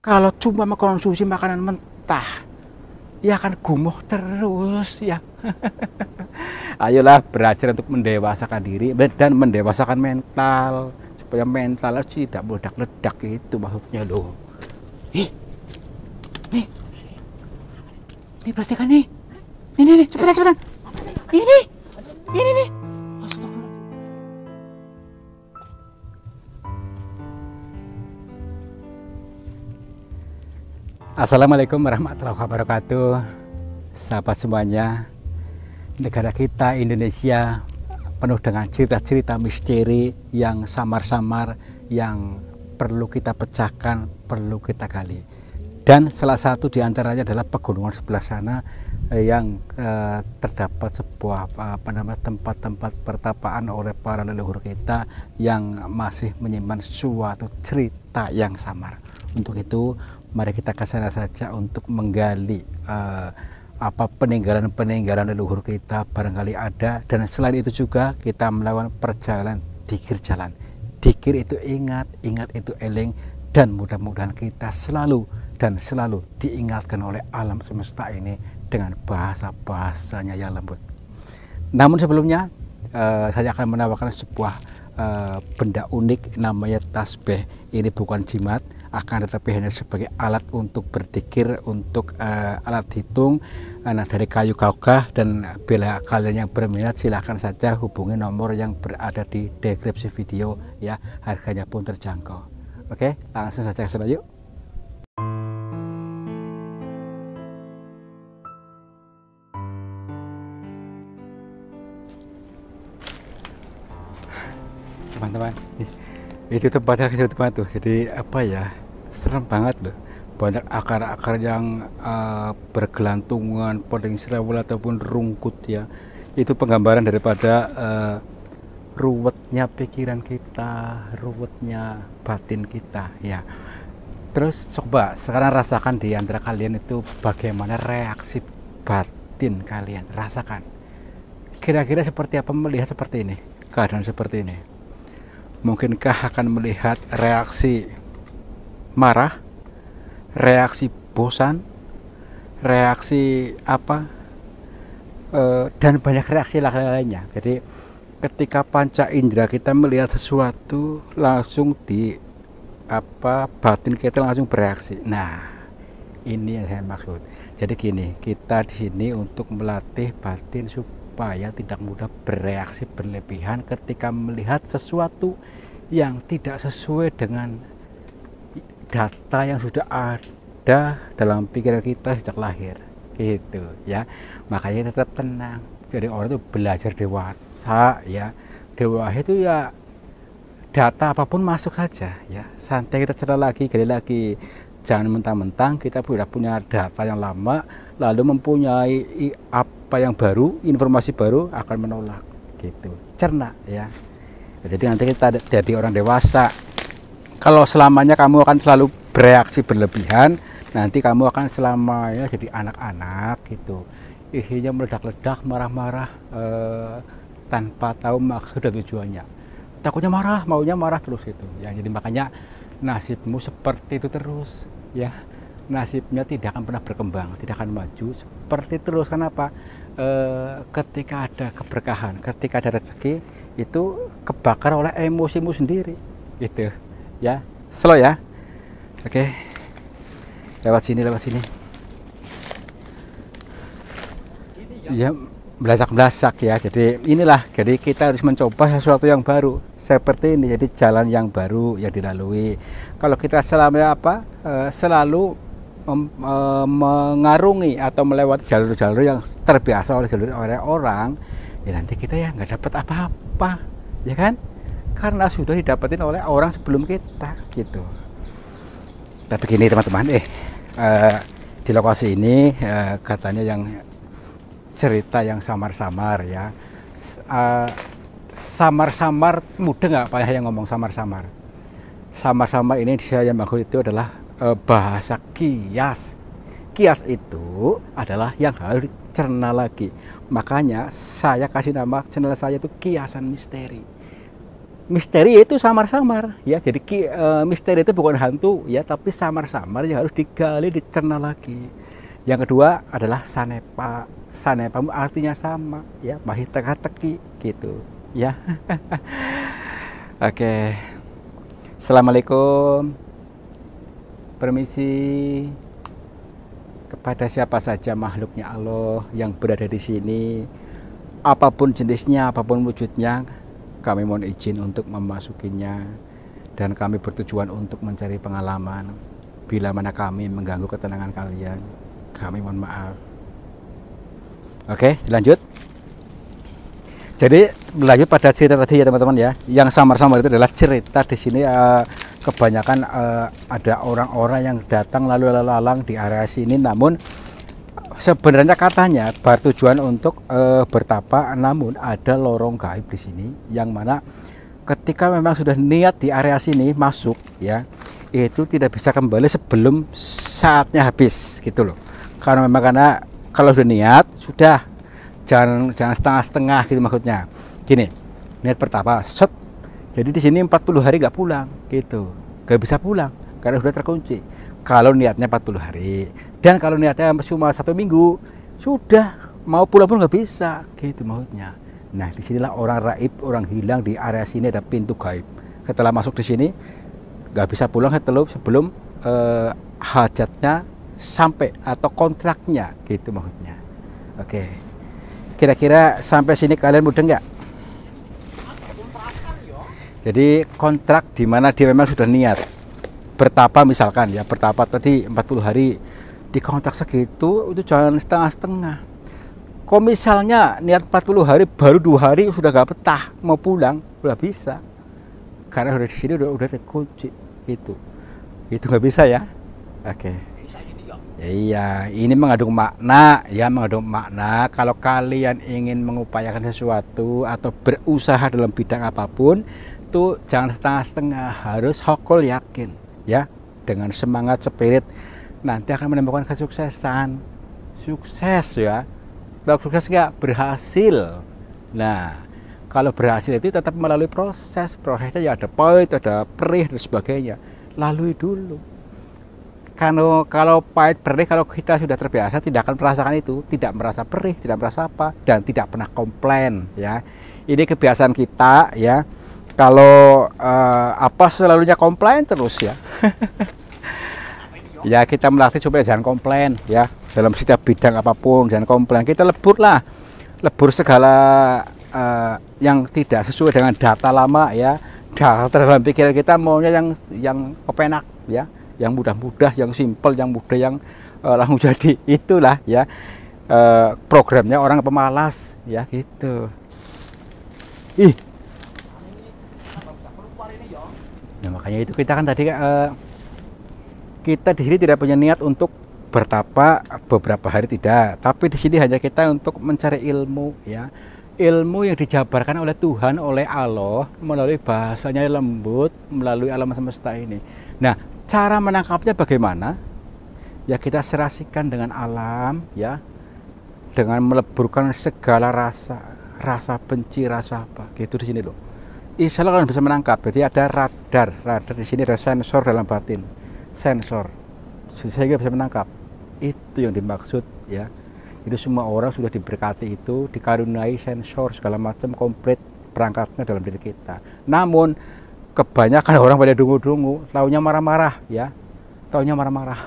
Kalau cuma mengkonsumsi makanan mentah, ya akan gumuh terus ya. Ayolah belajar untuk mendewasakan diri dan mendewasakan mental supaya mental tidak meledak-ledak itu maksudnya loh. Ih, nih, nih perhatikan nih, ini nih cepetan cepetan, ini, ini nih. Assalamualaikum warahmatullahi wabarakatuh. Sahabat semuanya Negara kita Indonesia penuh dengan cerita-cerita misteri yang samar-samar Yang perlu kita pecahkan, perlu kita gali. Dan salah satu di antaranya adalah pegunungan sebelah sana eh, Yang eh, terdapat sebuah apa namanya tempat-tempat pertapaan oleh para leluhur kita Yang masih menyimpan suatu cerita yang samar. Untuk itu mari kita ke sana saja untuk menggali uh, apa peninggalan-peninggalan leluhur kita barangkali ada. Dan selain itu juga kita melakukan perjalanan dikir jalan. Dikir itu ingat ingat itu eling dan mudah-mudahan kita selalu dan selalu diingatkan oleh alam semesta ini dengan bahasa-bahasanya yang lembut. Namun sebelumnya uh, saya akan menawarkan sebuah uh, benda unik namanya tasbih. Ini bukan jimat akan tetapi hanya sebagai alat untuk berpikir untuk uh, alat hitung. Nah dari kayu gagah dan bila kalian yang berminat silahkan saja hubungi nomor yang berada di deskripsi video ya. Harganya pun terjangkau. Oke langsung saja ke sana yuk. Teman-teman itu tempatnya kecil tempat tuh. Jadi apa ya serem banget loh. Banyak akar-akar yang uh, bergelantungan podeng serawul ataupun rungkut ya. Itu penggambaran daripada uh, ruwetnya pikiran kita ruwetnya batin kita ya. Terus coba sekarang rasakan di antara kalian itu bagaimana reaksi batin kalian. Rasakan. Kira-kira seperti apa melihat seperti ini? Keadaan seperti ini mungkinkah akan melihat reaksi marah, reaksi bosan, reaksi apa, e, dan banyak reaksi lainnya. Jadi ketika panca indera kita melihat sesuatu langsung di apa batin kita langsung bereaksi. Nah, ini yang saya maksud. Jadi gini, kita di sini untuk melatih batin supaya supaya tidak mudah bereaksi berlebihan ketika melihat sesuatu yang tidak sesuai dengan data yang sudah ada dalam pikiran kita sejak lahir. Gitu ya. Makanya tetap tenang. Jadi orang itu belajar dewasa ya. Dewasa itu ya data apa pun masuk saja ya. Santai kita cerita lagi gali lagi. Jangan mentang-mentang kita sudah punya data yang lama lalu mempunyai apa yang baru, informasi baru akan menolak gitu. Cerna ya. Jadi nanti kita jadi orang dewasa. Kalau selamanya kamu akan selalu bereaksi berlebihan, nanti kamu akan selamanya jadi anak-anak gitu. Ihinya meledak-ledak, marah-marah eh, tanpa tahu maksud dan tujuannya. Takutnya marah, maunya marah terus itu. Ya, jadi makanya nasibmu seperti itu terus ya nasibnya tidak akan pernah berkembang, tidak akan maju seperti terus. Kenapa? E, ketika ada keberkahan, ketika ada rezeki itu kebakar oleh emosimu sendiri, gitu, ya. Slow ya. Oke. Lewat sini, lewat sini. Ya, belasak-belasak ya. Jadi inilah, jadi kita harus mencoba sesuatu yang baru seperti ini. Jadi jalan yang baru yang dilalui. Kalau kita selama apa? E, e, mengarungi atau melewati jalur-jalur yang terbiasa oleh jalur oleh orang ya nanti kita ya nggak dapat apa-apa ya kan? Karena sudah didapetin oleh orang sebelum kita gitu. Tapi gini teman-teman. Eh e, di lokasi ini e, katanya yang cerita yang samar-samar ya. Samar-samar mudah nggak pak yang ngomong samar-samar? Samar-samar ini saya yang maksud itu adalah bahasa kias. Kias itu adalah yang harus dicerna lagi. Makanya saya kasih nama channel saya itu kiasan misteri. misteri itu samar-samar ya jadi e, misteri itu bukan hantu ya tapi samar-samar yang harus digali dicerna lagi yang kedua adalah sanepa sanepa artinya sama ya mahit teka-teki gitu ya oke assalamualaikum permisi kepada siapa saja makhluknya Allah yang berada di sini apa pun jenisnya apa pun wujudnya kami mohon izin untuk memasukinya dan kami bertujuan untuk mencari pengalaman. Bila mana kami mengganggu ketenangan kalian, kami mohon maaf. Oke, lanjut. Jadi lanjut pada cerita tadi ya teman-teman ya. Yang samar-samar itu adalah cerita di sini uh, kebanyakan uh, ada orang-orang yang datang lalu lalang di area sini. Namun sebenarnya katanya bertujuan untuk e, bertapa namun ada lorong gaib di sini yang mana ketika memang sudah niat di area sini masuk ya itu tidak bisa kembali sebelum saatnya habis gitu loh. Karena memang karena kalau sudah niat sudah. Jangan jangan setengah-setengah gitu maksudnya. Gini niat pertapa set jadi di sini 40 hari nggak pulang gitu. Nggak bisa pulang karena sudah terkunci. Kalau niatnya 40 hari dan kalau niatnya cuma satu minggu sudah mau pulang pun nggak bisa gitu maksudnya. Nah di sinilah orang raib orang hilang di area sini ada pintu gaib. Setelah masuk di sini nggak bisa pulang setelah sebelum eh, hajatnya sampai atau kontraknya gitu maksudnya. Oke. Kira-kira sampai sini kalian mudah nggak jadi kontrak di mana dia memang sudah niat bertapa misalkan ya bertapa tadi 40 hari di kontrak segitu itu jangan setengah-setengah. Kok misalnya niat 40 hari baru dua hari sudah gak betah mau pulang udah bisa. Karena udah di sini udah udah terkunci itu itu nggak bisa ya? Oke. Okay. ya, iya ini mengandung makna ya mengandung makna. Kalau kalian ingin mengupayakan sesuatu atau berusaha dalam bidang apa pun tuh jangan setengah-setengah harus hokol yakin ya. Dengan semangat spirit nanti akan menemukan kesuksesan. Sukses ya. Kalau sukses nggak berhasil. Nah kalau berhasil itu tetap melalui proses. Prosesnya ya ada pahit ada perih dan sebagainya. Lalui dulu. Kalau kalau pahit perih kalau kita sudah terbiasa tidak akan merasakan itu. Tidak merasa perih tidak merasa apa dan tidak pernah komplain ya. Ini kebiasaan kita ya kalau uh, apa selalunya komplain terus ya? Ya kita melatih supaya jangan komplain ya. Dalam setiap bidang apa pun jangan komplain. Kita lebur lah. Lebur segala uh, yang tidak sesuai dengan data lama ya. Data dalam pikiran kita maunya yang yang kepenak ya. Yang mudah-mudah yang simple yang mudah yang uh, langsung jadi. Itulah ya. Uh, programnya orang pemalas ya gitu. Ih nah, makanya itu kita kan tadi uh, kita di sini tidak punya niat untuk bertapa beberapa hari tidak, tapi di sini hanya kita untuk mencari ilmu ya. Ilmu yang dijabarkan oleh Tuhan, oleh Allah melalui bahasanya lembut, melalui alam semesta ini. Nah, cara menangkapnya bagaimana? Ya kita serasikan dengan alam ya. Dengan meleburkan segala rasa, rasa benci, rasa apa. Gitu di sini loh. Insya Allah kalian bisa menangkap. Berarti ada radar, radar di sini ada sensor dalam batin. Sensor. Sehingga bisa menangkap. Itu yang dimaksud ya. Itu semua orang sudah diberkati itu dikaruniai sensor segala macam komplit perangkatnya dalam diri kita. Namun kebanyakan orang pada dungu-dungu taunya marah-marah ya. Taunya marah-marah.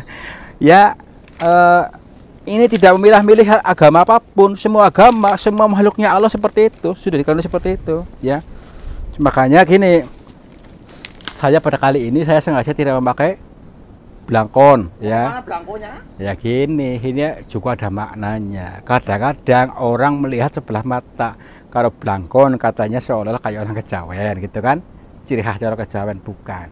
Ya eh, ini tidak memilah-milih agama apa pun. Semua agama semua makhluknya Allah seperti itu sudah dikaruniai seperti itu ya makanya gini saya pada kali ini saya sengaja tidak memakai blangkon oh, ya. Ya gini, ini juga ada maknanya. Kadang-kadang orang melihat sebelah mata. Kalau blangkon katanya seolah-olah kayak orang kejawen gitu kan. Ciri khas orang kejawen bukan.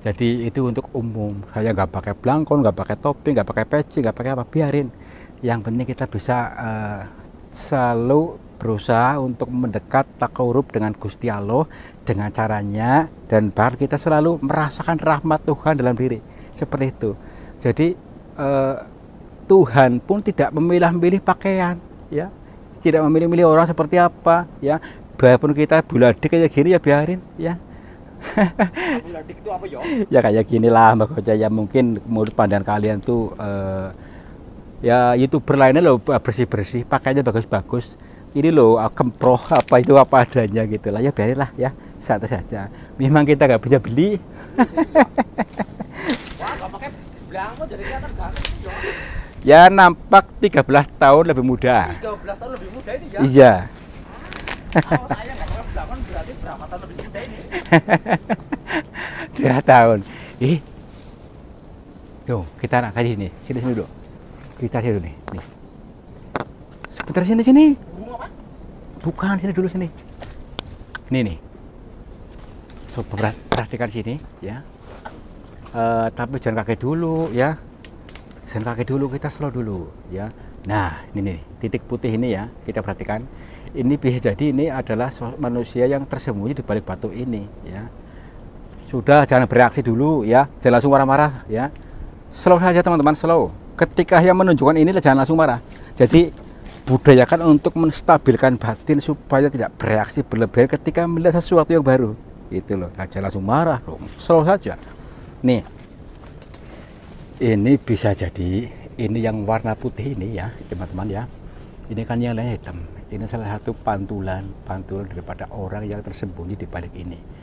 Jadi itu untuk umum. Saya nggak pakai blangkon, nggak pakai topi, nggak pakai peci, nggak pakai apa, biarin. Yang penting kita bisa uh, selalu berusaha untuk mendekat takarub dengan Gusti Allah dengan caranya dan bahkan kita selalu merasakan rahmat Tuhan dalam diri. Seperti itu. Jadi eh, Tuhan pun tidak memilah-milih pakaian ya. Tidak memilih-milih orang seperti apa ya. Biarpun kita buladik kayak gini ya biarin ya. Buladik itu apa ya? ya kayak gini lah Mbak ya mungkin menurut pandangan kalian tuh eh, ya youtuber lainnya loh bersih bersih pakainya bagus bagus ini loh kemproh apa itu apa adanya gitu lah. Ya biarin lah ya. Santai saja. Memang kita nggak bisa beli. Ya nampak 13 tahun lebih muda. 13 tahun lebih muda ini ya. iya. Kalau saya nggak pakai belangko berarti berapa tahun lebih muda ini? dua tahun. Ih. Duh, kita nak kaji sini sini sini dulu. Kita sini dulu nih. Nih. Sebentar sini sini? Bukan sini dulu sini. Ini nih. Perha- perhatikan sini ya. Eh, tapi jangan kaget dulu ya. Jangan kaget dulu kita slow dulu ya. Nah ini nih titik putih ini ya kita perhatikan. Ini bisa jadi ini adalah so- manusia yang tersembunyi di balik batu ini ya. Sudah jangan bereaksi dulu ya. Jangan langsung marah-marah ya. Slow saja teman-teman slow. Ketika yang menunjukkan ini jangan langsung marah. Jadi budayakan untuk menstabilkan batin supaya tidak bereaksi berlebihan ketika melihat sesuatu yang baru. Gitu loh nah, jangan langsung marah dong slow saja. Nih ini bisa jadi ini yang warna putih ini ya teman-teman ya. Ini kan yang lain hitam. Ini salah satu pantulan pantulan daripada orang yang tersembunyi di balik ini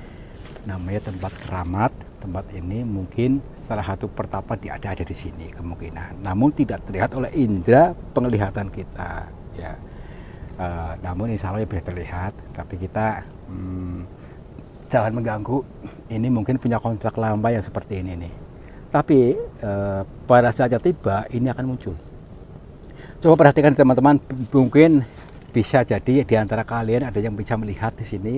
namanya tempat keramat. Tempat ini mungkin salah satu pertapa di ada ada di sini kemungkinan. Namun tidak terlihat oleh indera penglihatan kita ya. Eh, namun insya Allah bisa terlihat tapi kita hmm, jangan mengganggu. Ini mungkin punya kontrak lama yang seperti ini nih. Tapi eh, pada saatnya tiba ini akan muncul. Coba perhatikan teman-teman mungkin bisa jadi di antara kalian ada yang bisa melihat di sini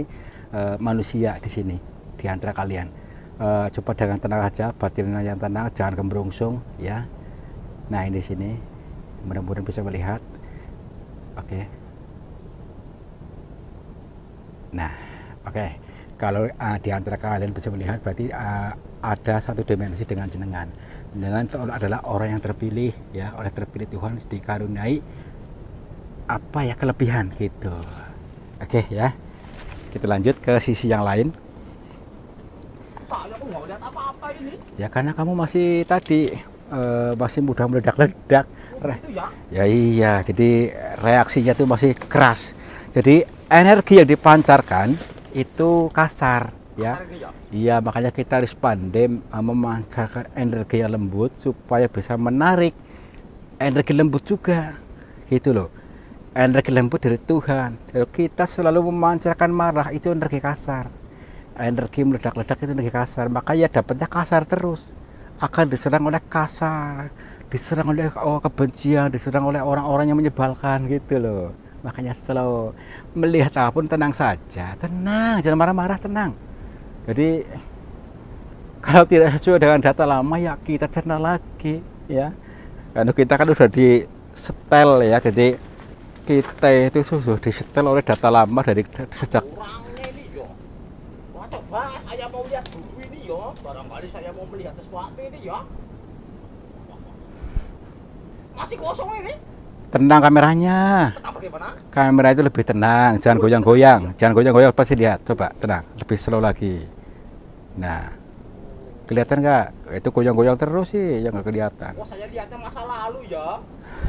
eh, manusia di sini di antara kalian. Eh, coba dengan tenang aja batinnya yang tenang jangan gembrungsung ya. Nah ini di sini. Mudah-mudahan bisa melihat. Oke. Nah oke. Kalau uh, di antara kalian bisa melihat berarti uh, ada satu dimensi dengan jenengan. Dengan itu adalah orang yang terpilih ya. Oleh terpilih Tuhan dikaruniai apa ya kelebihan gitu. Oke ya. Kita lanjut ke sisi yang lain Saya kok nggak lihat apa-apa ini. ya karena kamu masih tadi eh, masih mudah meledak-ledak. Re- Itu ya. ya iya jadi reaksinya tuh masih keras. Jadi energi yang dipancarkan itu kasar ya. Ya. iya makanya kita harus pandai uh, memancarkan energi yang lembut supaya bisa menarik energi lembut juga. Gitu loh. Energi lembut dari Tuhan. Kalau kita selalu memancarkan marah itu energi kasar energi meledak-ledak itu energi kasar. Makanya dapatnya kasar terus. Akan diserang oleh kasar diserang oleh oh, kebencian diserang oleh orang-orang yang menyebalkan gitu loh. Makanya selalu melihat apa pun tenang saja. Tenang jangan marah-marah tenang. Jadi kalau tidak sesuai dengan data lama ya kita cerna lagi ya. Karena kita kan udah di setel ya. Jadi kita itu sudah disetel oleh data lama dari sejak Orangnya ini ya. Wah, coba saya mau lihat dulu ini ya. Barangkali saya mau melihat sesuatu ini ya. Masih kosong ini. tenang kameranya bagaimana? kamera itu lebih tenang jangan goyang-goyang jangan goyang-goyang pasti lihat coba tenang lebih slow lagi nah kelihatan nggak itu goyang-goyang terus sih yang nggak kelihatan Oh, saya lihatnya masa lalu ya.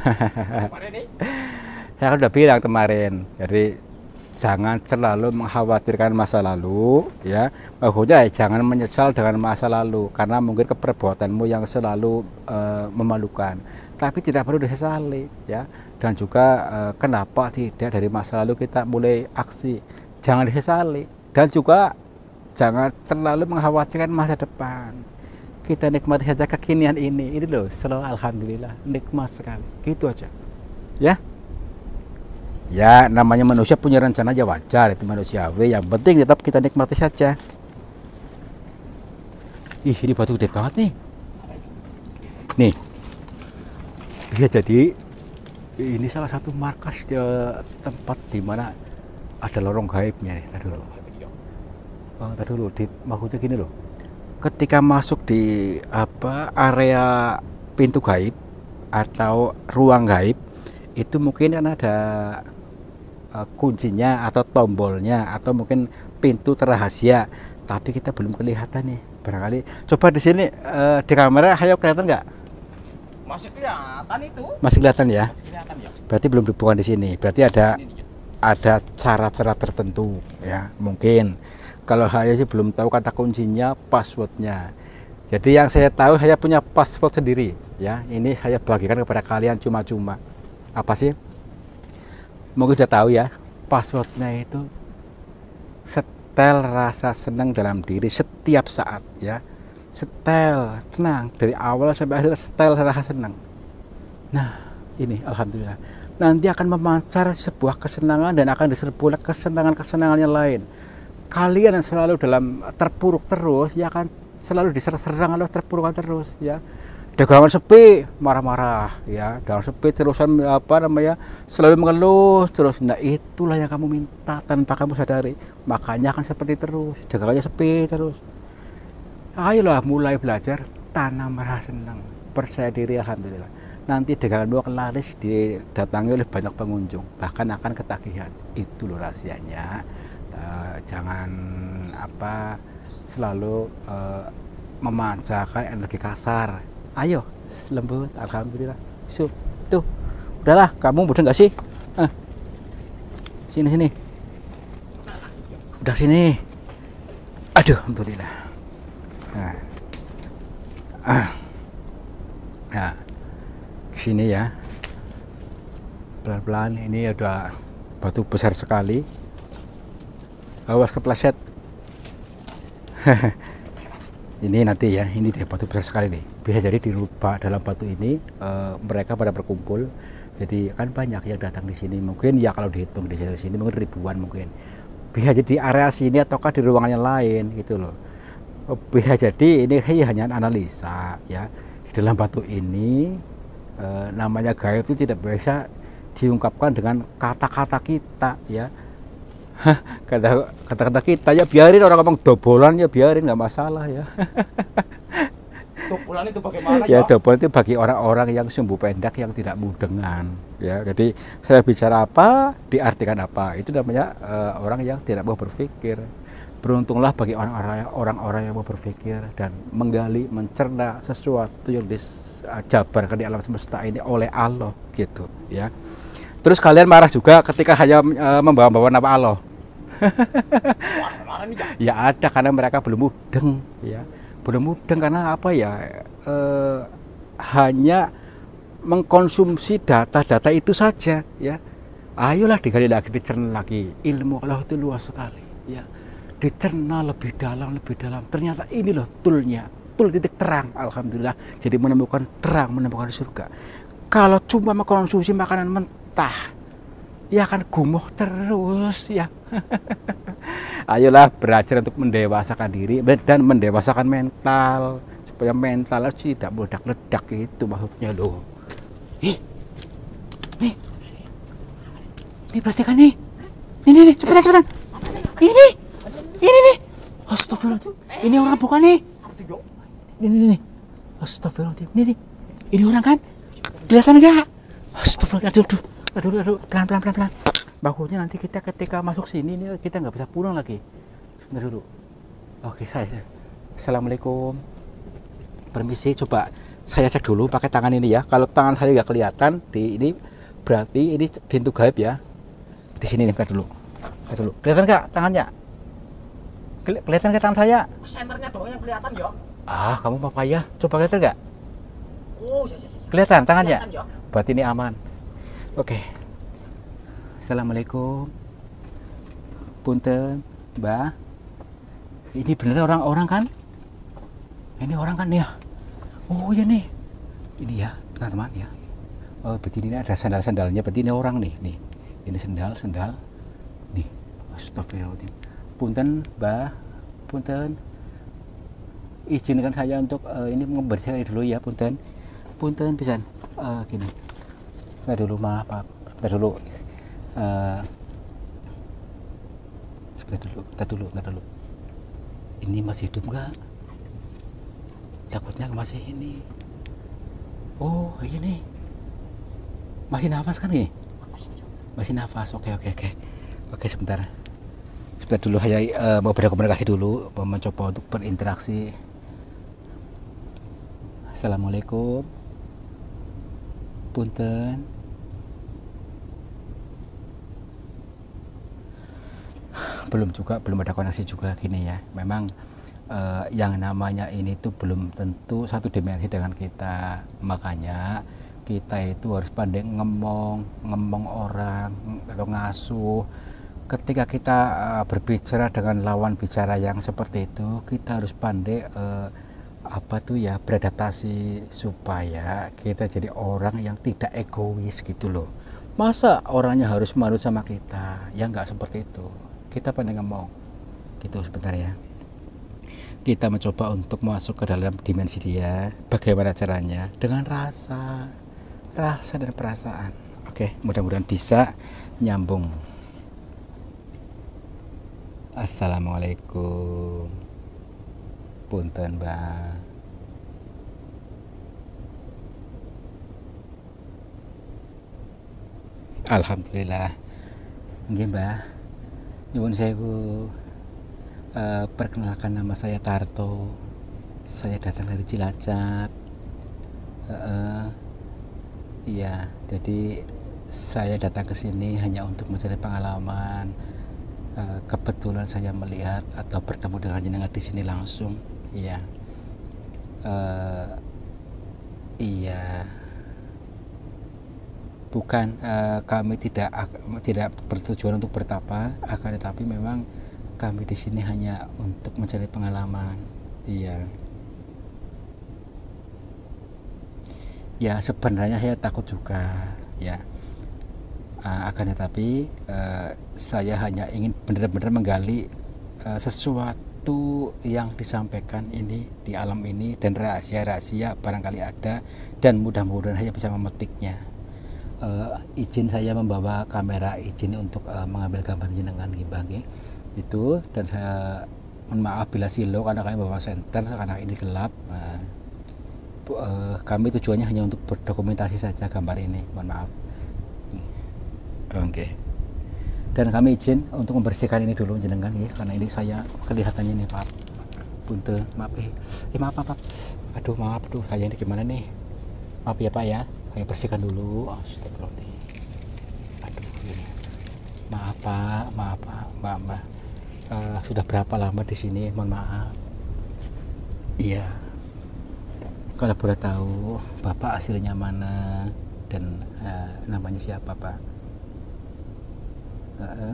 Mana ini? saya kan udah bilang kemarin jadi jangan terlalu mengkhawatirkan masa lalu ya. Maksudnya ya jangan menyesal dengan masa lalu karena mungkin keperbuatanmu yang selalu eh, memalukan. Tapi tidak perlu disesali ya. Dan juga eh, kenapa tidak dari masa lalu kita mulai aksi? Jangan disesali. Dan juga jangan terlalu mengkhawatirkan masa depan. Kita nikmati saja kekinian ini. Ini loh selalu alhamdulillah. Nikmat sekali. Gitu aja. Ya ya namanya manusia punya rencana aja wajar itu manusiawi yang penting tetap kita nikmati saja. Ih ini batu gede banget nih. Nih. Bisa jadi ini salah satu markas di tempat di mana ada lorong gaibnya nih tadi dulu. Oh, tadi dulu di maksudnya gini loh. Ketika masuk di apa area pintu gaib atau ruang gaib itu mungkin kan ada eh, kuncinya atau tombolnya atau mungkin pintu terahasia. Tapi kita belum kelihatan nih barangkali. Coba di sini eh, di kamera ayo kelihatan nggak? Masih kelihatan itu. masih kelihatan ya? Masih kelihatan ya. berarti belum dibuka di sini. Berarti ada Ini ada cara-cara tertentu ya mungkin. Kalau saya sih belum tahu kata kuncinya passwordnya. Jadi yang saya tahu saya punya password sendiri ya. Ini saya bagikan kepada kalian cuma-cuma. Apa sih mungkin sudah tahu ya passwordnya itu setel rasa senang dalam diri setiap saat ya. Setel tenang dari awal sampai akhir setel rasa senang. Nah ini alhamdulillah. Nanti akan memancar sebuah kesenangan dan akan diserbu oleh kesenangan-kesenangan yang lain. Kalian yang selalu dalam terpuruk terus ya akan selalu diserang oleh terpurukan terus ya dagangan sepi marah-marah ya. Dagangan sepi terusan apa namanya selalu mengeluh terus nah itulah yang kamu minta tanpa kamu sadari. Makanya akan seperti terus dagangannya sepi terus. Ayolah mulai belajar tanam rasa senang. Percaya diri alhamdulillah. Nanti daganganmu akan laris didatangi oleh banyak pengunjung. Bahkan akan ketagihan. Itu loh rahasianya. Eh, jangan apa selalu eh, memancarkan energi kasar ayo lembut alhamdulillah. So, tuh udahlah kamu mudah nggak sih? Ah. sini sini. Udah sini. Aduh alhamdulillah. Nah. Ah. nah sini ya. Pelan-pelan ini ada batu besar sekali. Awas kepleset ini nanti ya ini dia batu besar sekali nih. Bisa jadi di rubah dalam batu ini eh, mereka pada berkumpul. Jadi kan banyak yang datang di sini. Mungkin ya kalau dihitung di sini, mungkin ribuan mungkin. Bisa jadi di area sini ataukah di ruangan lain gitu loh. Oh, bisa jadi ini hanya analisa ya. Di dalam batu ini eh, namanya gaib itu tidak bisa diungkapkan dengan kata-kata kita ya kata kata-kata kita ya biarin orang ngomong dobolan ya biarin nggak masalah ya. Tupulan itu bagaimana ya ya? dobolan itu bagi orang-orang yang sumbu pendek yang tidak mudengan ya. Jadi saya bicara apa diartikan apa. Itu namanya eh, orang yang tidak mau berpikir. Beruntunglah bagi orang-orang orang-orang yang mau berpikir dan menggali mencerna sesuatu yang dijabarkan di alam semesta ini oleh Allah gitu ya. Terus kalian marah juga ketika hanya eh, membawa-bawa nama Allah ya. ada karena mereka belum mudeng ya. Belum mudeng karena apa ya? Eh, hanya mengkonsumsi data-data itu saja ya. Ayolah digali lagi dicerna lagi. Ilmu Allah itu luas sekali ya. Dicerna lebih dalam lebih dalam. Ternyata ini loh toolnya. Tool titik terang alhamdulillah. Jadi menemukan terang menemukan surga. Kalau cuma mengkonsumsi makanan mentah ya akan gumuh terus ya. Ayolah belajar untuk mendewasakan diri dan mendewasakan mental supaya mental tidak meledak-ledak itu maksudnya loh. Ih nih. Ini perhatikan nih. Ini nih cepetan cepetan. Ini ini nih astagfirullah ini orang bukan nih. Ini nih astagfirullah ini nih ini orang kan? Kelihatan enggak astagfirullah aduh aduh aduh aduh pelan pelan pelan pelan. Bagusnya nanti kita ketika masuk sini ini kita nggak bisa pulang lagi. Sebentar dulu. Oke saya. Assalamualaikum. Permisi coba saya cek dulu pakai tangan ini ya. Kalau tangan saya nggak kelihatan di ini berarti ini pintu gaib ya. Di sini nih dulu. Bentar dulu. Kelihatan nggak tangannya? Keli- kelihatan nggak tangan saya? Senternya doang yang kelihatan ya. ah kamu apa ya. Coba kelihatan nggak? Oh, ya, ya, ya. kelihatan tangannya? Kelihatan berarti ini aman oke. Assalamualaikum. Punten mbak. Ini bener orang-orang kan? Ini orang kan ya? Oh ya nih. Ini ya teman-teman ya. Oh berarti ini ada sandal-sandalnya. Berarti ini orang nih nih. Ini sendal sendal. Nih astagfirullahaladzim. Punten mbak. Punten. Izinkan saya untuk eh, ini membersihkan dulu ya punten. Punten pisan. Eh, gini saya dulu maaf maaf sebentar dulu. Eh, sebentar dulu sebentar dulu sebentar dulu. Ini masih hidup nggak? Takutnya masih ini. Oh ini masih nafas kan nih masih nafas. Oke oke oke. Oke sebentar. Sebentar dulu saya uh, mau berkomunikasi dulu, mau mencoba untuk berinteraksi. Assalamualaikum. Punten. Belum juga, belum ada koneksi juga gini ya. Memang uh, yang namanya ini tuh belum tentu satu dimensi dengan kita. Makanya kita itu harus pandai ngomong, ngomong orang atau ngasuh ketika kita uh, berbicara dengan lawan bicara yang seperti itu kita harus pandai uh, apa tuh ya beradaptasi supaya kita jadi orang yang tidak egois gitu loh. Masa orangnya harus malu sama kita? Ya nggak seperti itu. Kita pandai ngomong? Gitu sebentar ya. Kita mencoba untuk masuk ke dalam dimensi dia. Bagaimana caranya? Dengan rasa. Rasa dan perasaan. Oke mudah-mudahan bisa nyambung. Assalamualaikum Punten Mbak. Alhamdulillah. Nggih Mbak. Nyuwun sewu uh, Perkenalkan nama saya Tarto. Saya datang dari Cilacap. Iya Jadi saya datang ke sini hanya untuk mencari pengalaman. Eh, kebetulan saya melihat atau bertemu dengan jenengan di sini langsung iya. Uh, iya. Bukan uh, kami tidak tidak bertujuan untuk bertapa akan tetapi memang kami di sini hanya untuk mencari pengalaman. Iya. Ya sebenarnya saya takut juga ya. Uh, akan tetapi uh, saya hanya ingin benar-benar menggali uh, sesuatu yang disampaikan ini di alam ini dan rahasia-rahasia barangkali ada dan mudah-mudahan saya bisa memetiknya uh, izin saya membawa kamera izin untuk uh, mengambil gambar jenengan gimbangi itu dan saya mohon maaf bila silo karena kami bawa senter karena ini gelap uh, uh, kami tujuannya hanya untuk berdokumentasi saja gambar ini mohon maaf Oke. Okay. Dan kami izin untuk membersihkan ini dulu jenengan ya karena ini saya kelihatannya nih Pak. Punte, maaf eh. eh maaf, maaf, Aduh, maaf aduh saya ini gimana nih? Maaf ya Pak ya. Saya bersihkan dulu. Astagfirullahaladzim. Aduh, ini. Maaf Pak, maaf Pak, Mbak, Mbak. Uh, sudah berapa lama di sini? Mohon maaf. Iya. Kalau boleh tahu, Bapak aslinya mana dan uh, namanya siapa Pak? Uh,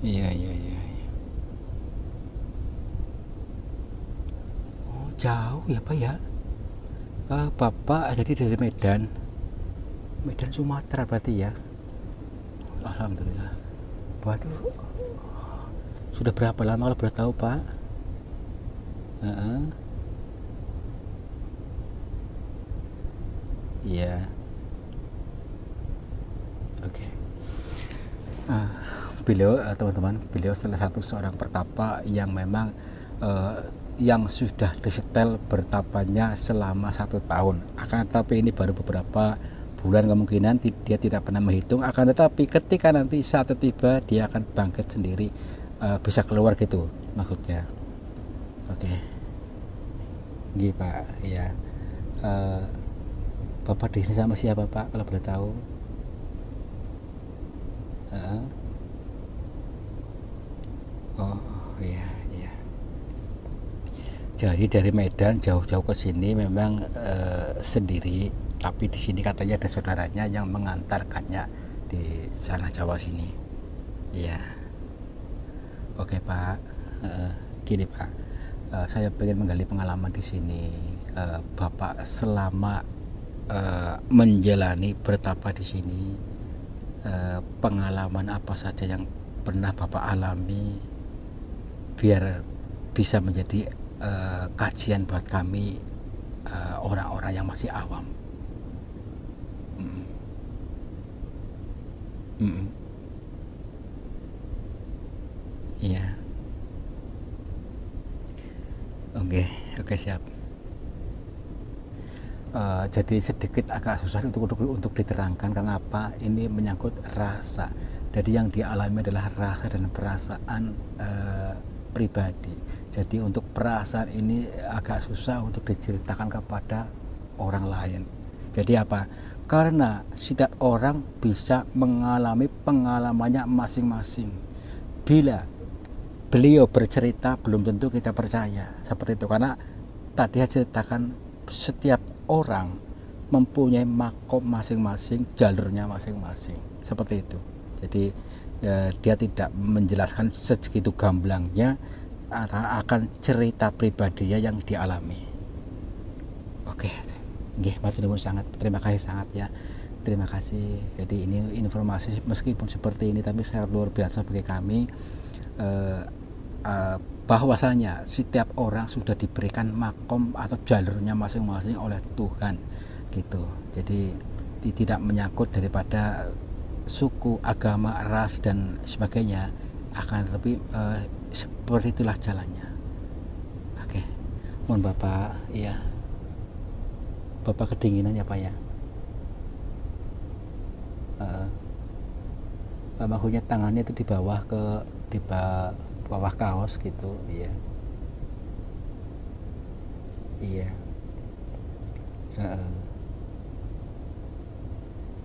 iya iya iya oh jauh ya pak ya? Uh, bapak ada di dari Medan. Medan Sumatera berarti ya? Alhamdulillah. Waduh. Sudah berapa lama kalau boleh tahu pak uh Iya. Oke. Okay. Uh, beliau uh, teman-teman, beliau salah satu seorang pertapa yang memang uh, yang sudah disetel bertapanya selama satu tahun. Akan tetapi ini baru beberapa bulan kemungkinan dia tidak pernah menghitung. Akan tetapi ketika nanti saat tiba dia akan bangkit sendiri, uh, bisa keluar gitu maksudnya. Oke. Okay. Gih Pak, ya. Uh, Bapak di sini sama siapa Pak kalau boleh tahu? Uh, oh iya iya. Jadi dari Medan jauh-jauh ke sini memang uh, sendiri, tapi di sini katanya ada saudaranya yang mengantarkannya di sana Jawa sini. Iya. Oke Pak, uh, gini Pak uh, saya ingin menggali pengalaman di sini uh, bapak selama uh, menjalani bertapa di sini uh, pengalaman apa saja yang pernah bapak alami biar bisa menjadi uh, kajian buat kami orang-orang uh, yang masih awam. Mm. Mm. Iya. Oke, siap. Uh, jadi sedikit agak susah untuk, untuk untuk diterangkan karena apa? Ini menyangkut rasa. Jadi yang dialami adalah rasa dan perasaan uh, pribadi. Jadi untuk perasaan ini agak susah untuk diceritakan kepada orang lain. Jadi apa? Karena setiap orang bisa mengalami pengalamannya masing-masing. Bila beliau bercerita belum tentu kita percaya seperti itu karena tadi saya ceritakan setiap orang mempunyai makom masing-masing jalurnya masing-masing. Seperti itu. Jadi ya, dia tidak menjelaskan segitu gamblangnya akan cerita pribadinya yang dialami. Oke. Nggih, Mas Nuwun sangat. Terima kasih sangat ya. Terima kasih. Jadi ini informasi meskipun seperti ini tapi sangat luar biasa bagi kami. Eh, eh, bahwasanya setiap orang sudah diberikan makom atau jalurnya masing-masing oleh Tuhan gitu. Jadi tidak menyangkut daripada suku, agama, ras dan sebagainya akan lebih eh, seperti itulah jalannya. Oke. Mohon Bapak ya bapak kedinginan ya pak ya uh, maksudnya tangannya itu di bawah ke di bawah kaos gitu iya iya uh,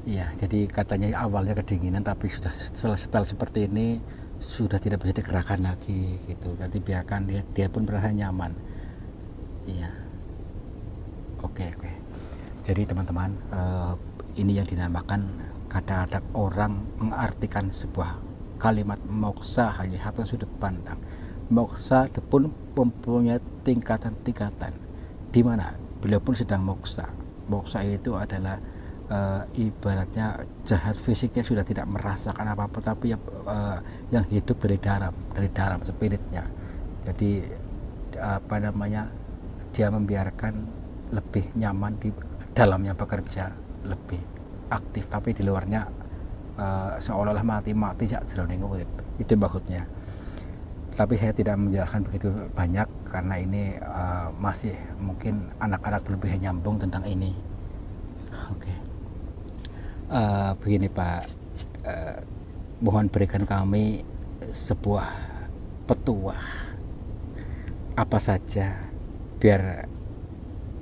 Iya, jadi katanya awalnya kedinginan tapi sudah setelah, setelah seperti ini sudah tidak bisa digerakkan lagi gitu. Nanti biarkan dia dia pun merasa nyaman. Iya. Oke, oke. Jadi teman-teman, uh, ini yang dinamakan kadang-kadang orang mengartikan sebuah kalimat moksa hanya satu sudut pandang. Moksa pun mempunyai tingkatan-tingkatan. Di mana beliau pun sedang moksa. Moksa itu adalah uh, ibaratnya jahat fisiknya sudah tidak merasakan apa-apa tapi yang, uh, yang hidup dari dalam dari dalam spiritnya jadi apa namanya dia membiarkan lebih nyaman di dalamnya bekerja lebih aktif tapi di luarnya uh, seolah-olah mati-mati jak jroning urip. Itu maksudnya. Tapi saya tidak menjelaskan begitu banyak karena ini uh, masih mungkin anak-anak bisa nyambung tentang ini. Oke. Okay. uh, eh, begini Pak. Uh, mohon berikan kami sebuah petuah. Apa saja biar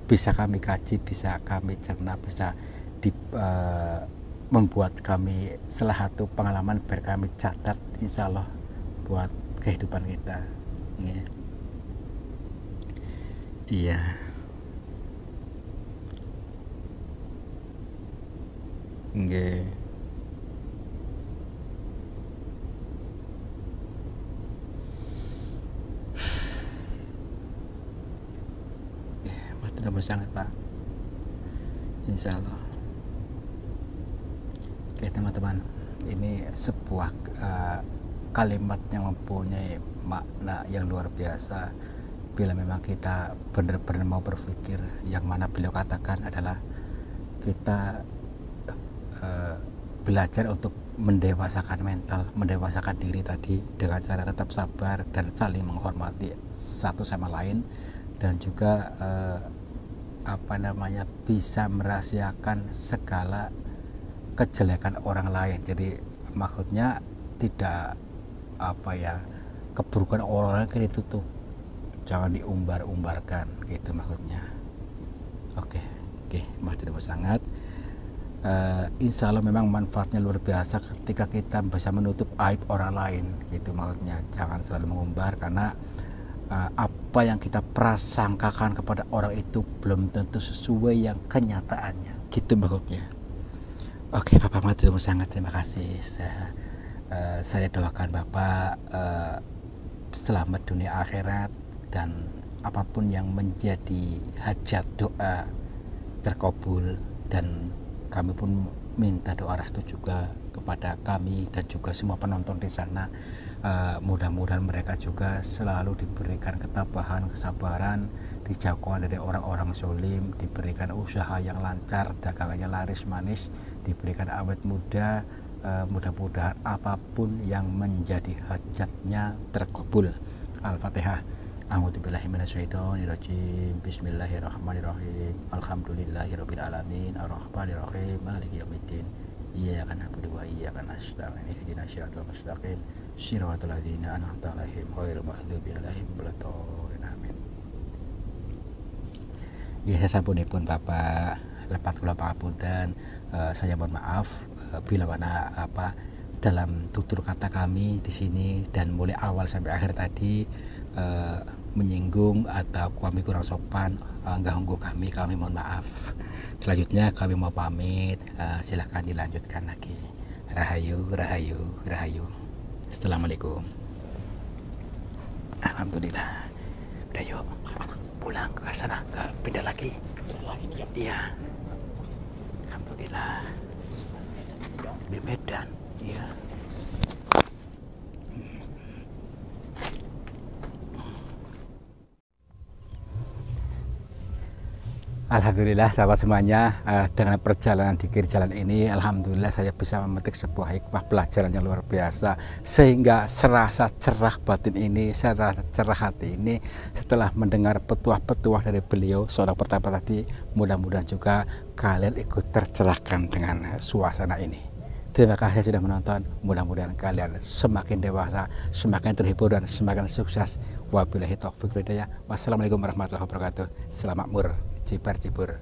bisa kami kaji, bisa kami cerna, bisa di, uh, membuat kami salah satu pengalaman biar kami catat insya Allah buat kehidupan kita. Yeah. Iya. Yeah. sudah bersangat Pak Insya Allah Oke teman-teman. Ini sebuah uh, kalimat yang mempunyai makna yang luar biasa. Bila memang kita benar-benar mau berpikir yang mana beliau katakan adalah kita uh, belajar untuk mendewasakan mental, mendewasakan diri tadi dengan cara tetap sabar dan saling menghormati satu sama lain dan juga uh, apa namanya bisa merahasiakan segala kejelekan orang lain. Jadi maksudnya tidak apa ya keburukan orang lain ditutup. Jangan diumbar-umbarkan gitu maksudnya. Oke oke mas tidak sangat. Uh, insya Allah memang manfaatnya luar biasa ketika kita bisa menutup aib orang lain gitu maksudnya. Jangan selalu mengumbar karena uh, apa yang kita prasangkakan kepada orang itu belum tentu sesuai yang kenyataannya gitu maksudnya oke Bapak Madru sangat terima kasih. Saya, uh, saya doakan Bapak uh, selamat dunia akhirat dan apa pun yang menjadi hajat doa terkabul dan kami pun minta doa restu juga kepada kami dan juga semua penonton di sana. Uh, mudah-mudahan mereka juga selalu diberikan ketabahan kesabaran dijauhkan dari orang-orang solim diberikan usaha yang lancar dagangannya laris manis diberikan awet muda uh, mudah-mudahan apa pun yang menjadi hajatnya terkabul Al-Fatihah A'udzubillahi minasyaitonirrajim. Bismillahirrahmanirrahim. Alhamdulillahirabbil alamin. Arrahmanirrahim. Maliki yaumiddin. Iyyaka na'budu wa iyyaka nasta'in. Ihdinas siratal mustaqim. Shiratal ladzina an'amta 'alaihim ghairil maghdubi 'alaihim waladdallin. Ya, saya sapunipun Bapak lepat kula pangapunten. Uh, saya mohon maaf uh, bila mana apa dalam tutur kata kami di sini dan mulai awal sampai akhir tadi uh, menyinggung atau kami kurang sopan uh, ganggu kami kami mohon maaf. Selanjutnya kami mau pamit. Uh, silahkan dilanjutkan lagi. Rahayu rahayu rahayu. Assalamualaikum. Alhamdulillah. Udah yuk pulang ke sana ke pindah lagi. Lagi dia? Iya. Alhamdulillah. Di Medan. Iya Alhamdulillah sahabat semuanya eh, dengan perjalanan di kiri jalan ini Alhamdulillah saya bisa memetik sebuah hikmah pelajaran yang luar biasa sehingga serasa cerah batin ini serasa cerah hati ini setelah mendengar petuah-petuah dari beliau seorang pertama tadi mudah-mudahan juga kalian ikut tercerahkan dengan suasana ini Terima kasih sudah menonton. Mudah-mudahan kalian semakin dewasa, semakin terhibur dan semakin sukses. Wabillahi taufiq hidayah. Wassalamualaikum warahmatullahi wabarakatuh. Selamat mur, cibar cibur.